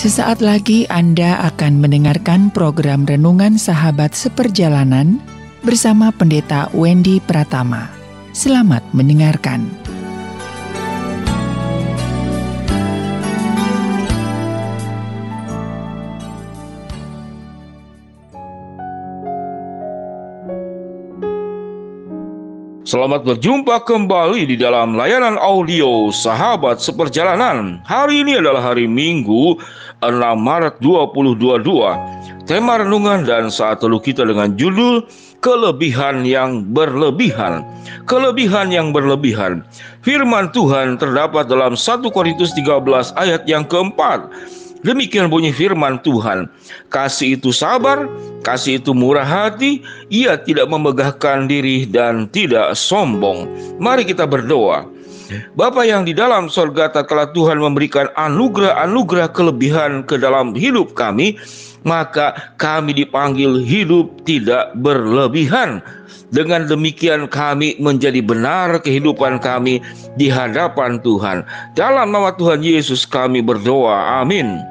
Sesaat lagi Anda akan mendengarkan program Renungan Sahabat Seperjalanan bersama Pendeta Wendy Pratama. Selamat mendengarkan. Selamat berjumpa kembali di dalam layanan audio Sahabat Seperjalanan. Hari ini adalah hari Minggu 6 Maret 2022. Tema renungan dan saat teluh kita dengan judul Kelebihan yang berlebihan. Kelebihan yang berlebihan. Firman Tuhan terdapat dalam 1 Korintus 13 ayat yang keempat. Demikian bunyi firman Tuhan. Kasih itu sabar, kasih itu murah hati, ia tidak memegahkan diri dan tidak sombong. Mari kita berdoa. Bapa yang di dalam sorga tatkala Tuhan memberikan anugerah-anugerah kelebihan ke dalam hidup kami, maka kami dipanggil hidup tidak berlebihan. Dengan demikian kami menjadi benar kehidupan kami di hadapan Tuhan. Dalam nama Tuhan Yesus kami berdoa. Amin.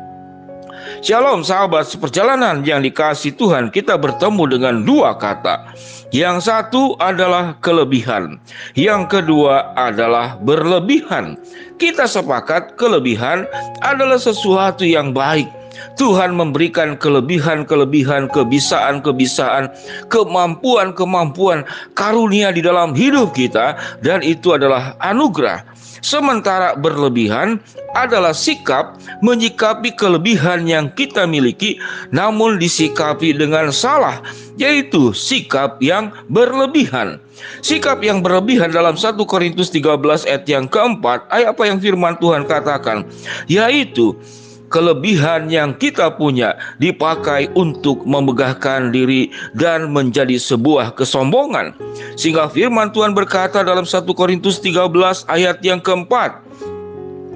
Shalom sahabat seperjalanan yang dikasih Tuhan kita bertemu dengan dua kata Yang satu adalah kelebihan Yang kedua adalah berlebihan Kita sepakat kelebihan adalah sesuatu yang baik Tuhan memberikan kelebihan-kelebihan, kebisaan-kebisaan, kemampuan-kemampuan, karunia di dalam hidup kita, dan itu adalah anugerah. Sementara berlebihan adalah sikap menyikapi kelebihan yang kita miliki namun disikapi dengan salah yaitu sikap yang berlebihan. Sikap yang berlebihan dalam 1 Korintus 13 ayat yang keempat ayat apa yang firman Tuhan katakan yaitu kelebihan yang kita punya dipakai untuk memegahkan diri dan menjadi sebuah kesombongan. Sehingga firman Tuhan berkata dalam 1 Korintus 13 ayat yang keempat,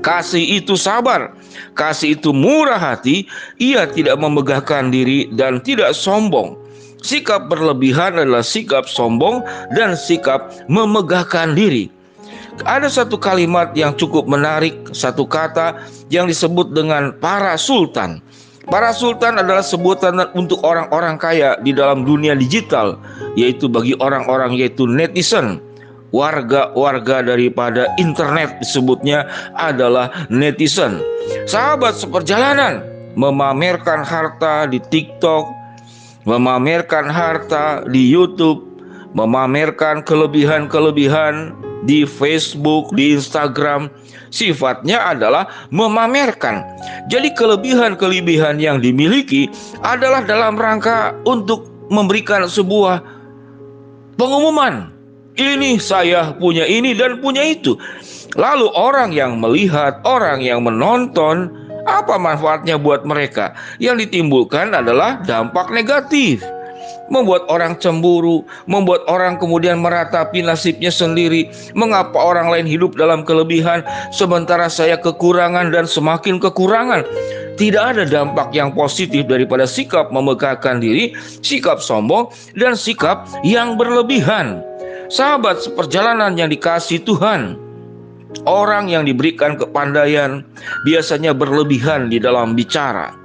Kasih itu sabar, kasih itu murah hati, ia tidak memegahkan diri dan tidak sombong. Sikap berlebihan adalah sikap sombong dan sikap memegahkan diri. Ada satu kalimat yang cukup menarik, satu kata yang disebut dengan para sultan. Para sultan adalah sebutan untuk orang-orang kaya di dalam dunia digital, yaitu bagi orang-orang yaitu netizen. Warga-warga daripada internet disebutnya adalah netizen. Sahabat seperjalanan memamerkan harta di TikTok, memamerkan harta di YouTube, memamerkan kelebihan-kelebihan di Facebook, di Instagram, sifatnya adalah memamerkan. Jadi kelebihan-kelebihan yang dimiliki adalah dalam rangka untuk memberikan sebuah pengumuman. Ini saya punya ini dan punya itu. Lalu orang yang melihat, orang yang menonton, apa manfaatnya buat mereka? Yang ditimbulkan adalah dampak negatif membuat orang cemburu, membuat orang kemudian meratapi nasibnya sendiri. Mengapa orang lain hidup dalam kelebihan sementara saya kekurangan dan semakin kekurangan? Tidak ada dampak yang positif daripada sikap memegahkan diri, sikap sombong, dan sikap yang berlebihan. Sahabat seperjalanan yang dikasih Tuhan, orang yang diberikan kepandaian biasanya berlebihan di dalam bicara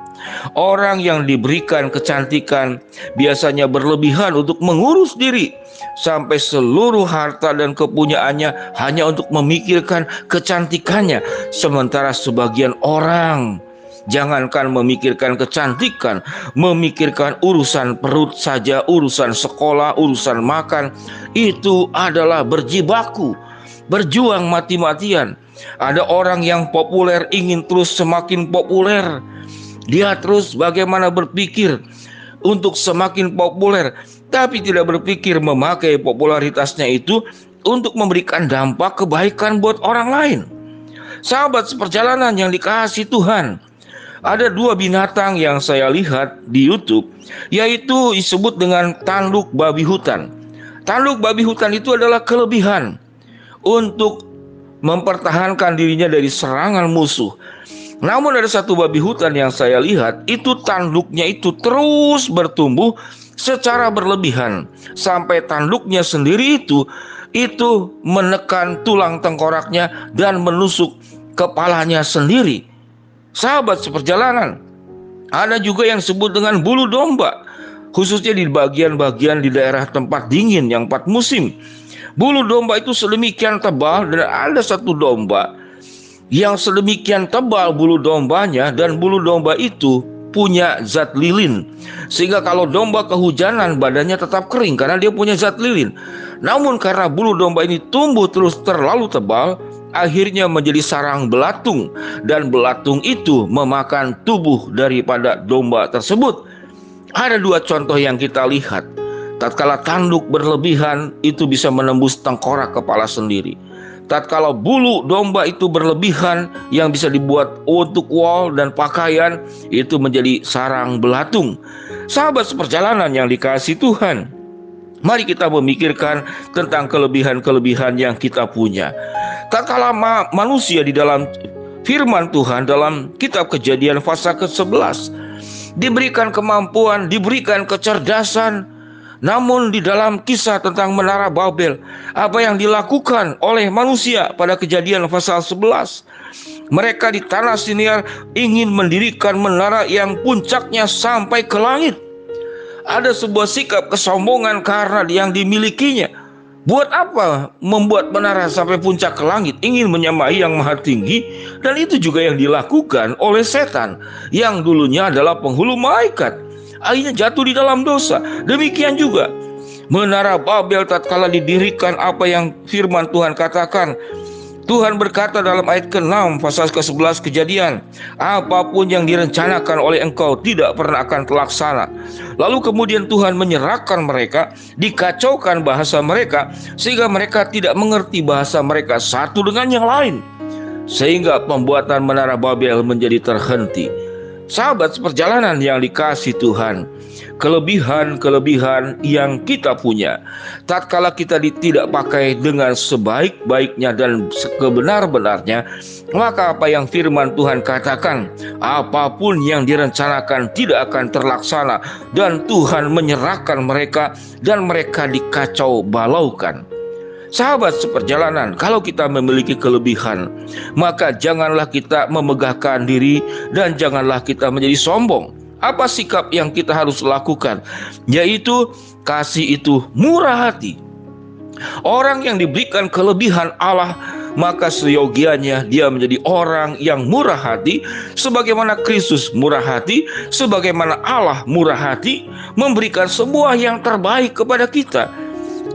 Orang yang diberikan kecantikan biasanya berlebihan untuk mengurus diri. Sampai seluruh harta dan kepunyaannya hanya untuk memikirkan kecantikannya. Sementara sebagian orang Jangankan memikirkan kecantikan, memikirkan urusan perut saja, urusan sekolah, urusan makan, itu adalah berjibaku, berjuang mati-matian. Ada orang yang populer ingin terus semakin populer, dia terus bagaimana berpikir untuk semakin populer, tapi tidak berpikir memakai popularitasnya itu untuk memberikan dampak kebaikan buat orang lain. Sahabat seperjalanan yang dikasih Tuhan, ada dua binatang yang saya lihat di YouTube, yaitu disebut dengan tanduk babi hutan. Tanduk babi hutan itu adalah kelebihan untuk mempertahankan dirinya dari serangan musuh. Namun ada satu babi hutan yang saya lihat itu tanduknya itu terus bertumbuh secara berlebihan sampai tanduknya sendiri itu itu menekan tulang tengkoraknya dan menusuk kepalanya sendiri. Sahabat seperjalanan, ada juga yang disebut dengan bulu domba, khususnya di bagian-bagian di daerah tempat dingin yang empat musim. Bulu domba itu sedemikian tebal dan ada satu domba yang sedemikian tebal bulu dombanya dan bulu domba itu punya zat lilin. Sehingga kalau domba kehujanan badannya tetap kering karena dia punya zat lilin. Namun karena bulu domba ini tumbuh terus terlalu tebal, akhirnya menjadi sarang belatung dan belatung itu memakan tubuh daripada domba tersebut. Ada dua contoh yang kita lihat. Tatkala tanduk berlebihan itu bisa menembus tengkorak kepala sendiri. Tatkala bulu domba itu berlebihan yang bisa dibuat untuk wall dan pakaian itu menjadi sarang belatung. Sahabat seperjalanan yang dikasih Tuhan, mari kita memikirkan tentang kelebihan-kelebihan yang kita punya. Tatkala ma manusia di dalam firman Tuhan dalam kitab kejadian pasal ke-11 diberikan kemampuan, diberikan kecerdasan, namun di dalam kisah tentang menara Babel, apa yang dilakukan oleh manusia pada kejadian pasal 11, mereka di tanah siniar ingin mendirikan menara yang puncaknya sampai ke langit. Ada sebuah sikap kesombongan karena yang dimilikinya. Buat apa membuat menara sampai puncak ke langit ingin menyamai yang maha tinggi dan itu juga yang dilakukan oleh setan yang dulunya adalah penghulu malaikat. Akhirnya jatuh di dalam dosa. Demikian juga menara Babel tatkala didirikan apa yang firman Tuhan katakan Tuhan berkata dalam ayat ke-6 pasal ke-11 kejadian, apa pun yang direncanakan oleh engkau tidak pernah akan terlaksana. Lalu kemudian Tuhan menyerahkan mereka, dikacaukan bahasa mereka sehingga mereka tidak mengerti bahasa mereka satu dengan yang lain. Sehingga pembuatan menara Babel menjadi terhenti. Sahabat seperjalanan yang dikasih Tuhan, kelebihan-kelebihan yang kita punya. Tatkala kita tidak pakai dengan sebaik-baiknya dan kebenar-benarnya, maka apa yang firman Tuhan katakan, apa pun yang direncanakan tidak akan terlaksana dan Tuhan menyerahkan mereka dan mereka dikacau balaukan. Sahabat seperjalanan, kalau kita memiliki kelebihan, maka janganlah kita memegahkan diri dan janganlah kita menjadi sombong. Apa sikap yang kita harus lakukan? Yaitu kasih itu murah hati. Orang yang diberikan kelebihan Allah maka seyogianya dia menjadi orang yang murah hati sebagaimana Kristus murah hati sebagaimana Allah murah hati memberikan sebuah yang terbaik kepada kita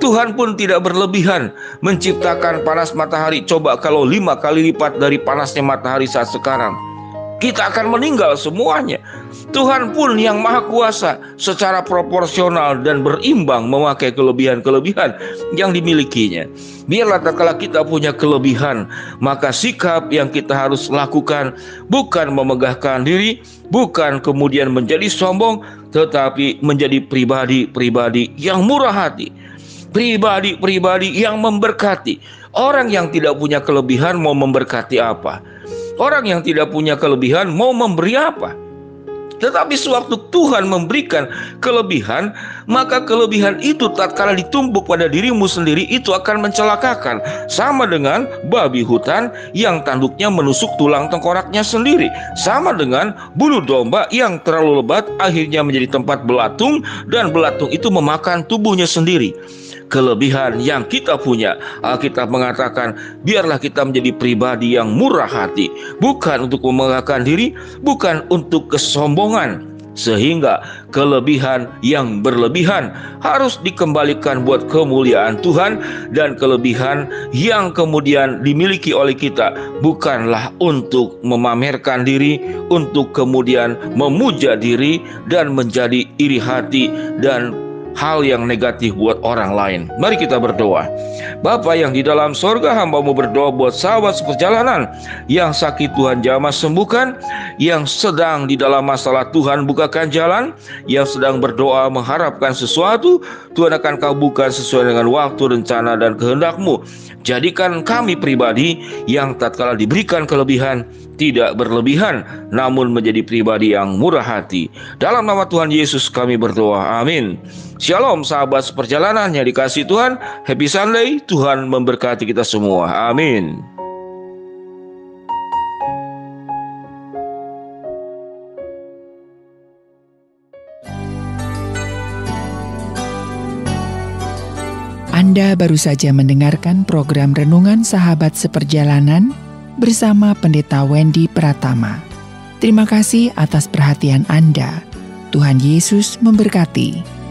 Tuhan pun tidak berlebihan menciptakan panas matahari. Coba kalau lima kali lipat dari panasnya matahari saat sekarang. Kita akan meninggal semuanya. Tuhan pun yang maha kuasa secara proporsional dan berimbang memakai kelebihan-kelebihan yang dimilikinya. Biarlah tak kala kita punya kelebihan, maka sikap yang kita harus lakukan bukan memegahkan diri, bukan kemudian menjadi sombong, tetapi menjadi pribadi-pribadi yang murah hati pribadi-pribadi yang memberkati. Orang yang tidak punya kelebihan mau memberkati apa? Orang yang tidak punya kelebihan mau memberi apa? Tetapi sewaktu Tuhan memberikan kelebihan, maka kelebihan itu tatkala ditumbuk pada dirimu sendiri itu akan mencelakakan. Sama dengan babi hutan yang tanduknya menusuk tulang tengkoraknya sendiri. Sama dengan bulu domba yang terlalu lebat akhirnya menjadi tempat belatung dan belatung itu memakan tubuhnya sendiri kelebihan yang kita punya. Alkitab mengatakan, biarlah kita menjadi pribadi yang murah hati, bukan untuk memegahkan diri, bukan untuk kesombongan, sehingga kelebihan yang berlebihan harus dikembalikan buat kemuliaan Tuhan. Dan kelebihan yang kemudian dimiliki oleh kita bukanlah untuk memamerkan diri untuk kemudian memuja diri dan menjadi iri hati dan hal yang negatif buat orang lain. Mari kita berdoa. Bapa yang di dalam sorga hambamu berdoa buat sahabat seperjalanan yang sakit Tuhan jamah sembuhkan, yang sedang di dalam masalah Tuhan bukakan jalan, yang sedang berdoa mengharapkan sesuatu, Tuhan akan kabulkan sesuai dengan waktu, rencana, dan kehendakmu. Jadikan kami pribadi yang tatkala diberikan kelebihan, tidak berlebihan, namun menjadi pribadi yang murah hati. Dalam nama Tuhan Yesus kami berdoa. Amin. Shalom sahabat seperjalanan yang dikasih Tuhan. Happy Sunday. Tuhan memberkati kita semua. Amin. Anda baru saja mendengarkan program Renungan Sahabat Seperjalanan bersama Pendeta Wendy Pratama. Terima kasih atas perhatian Anda. Tuhan Yesus memberkati.